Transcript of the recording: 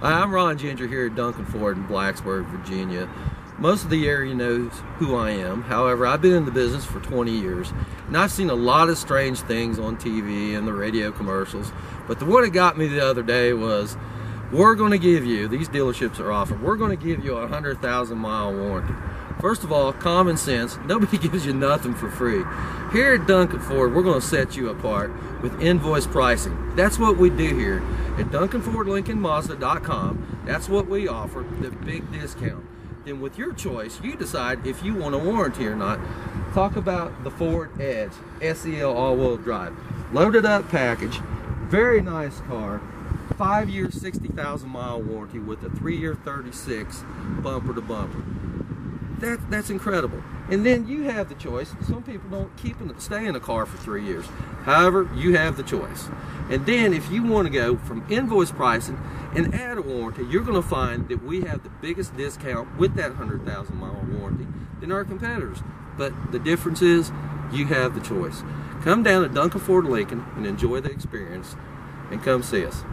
Hi, I'm Ron Ginger here at Duncan Ford in Blacksburg, Virginia. Most of the area knows who I am. However, I've been in the business for 20 years and I've seen a lot of strange things on TV and the radio commercials. But the one that got me the other day was we're going to give you, these dealerships are offering, we're going to give you a 100,000 mile warranty. First of all, common sense, nobody gives you nothing for free. Here at Duncan Ford, we're going to set you apart with invoice pricing. That's what we do here at DuncanFordLincolnMazda.com. That's what we offer, the big discount. Then with your choice, you decide if you want a warranty or not. Talk about the Ford Edge, SEL all-wheel drive. Loaded up package, very nice car, five year 60,000 mile warranty with a three year 36 bumper to bumper that that's incredible. And then you have the choice. Some people don't keep and stay in a car for three years. However, you have the choice. And then if you want to go from invoice pricing and add a warranty, you're going to find that we have the biggest discount with that 100,000 mile warranty than our competitors. But the difference is you have the choice. Come down to Duncan Ford Lincoln and enjoy the experience and come see us.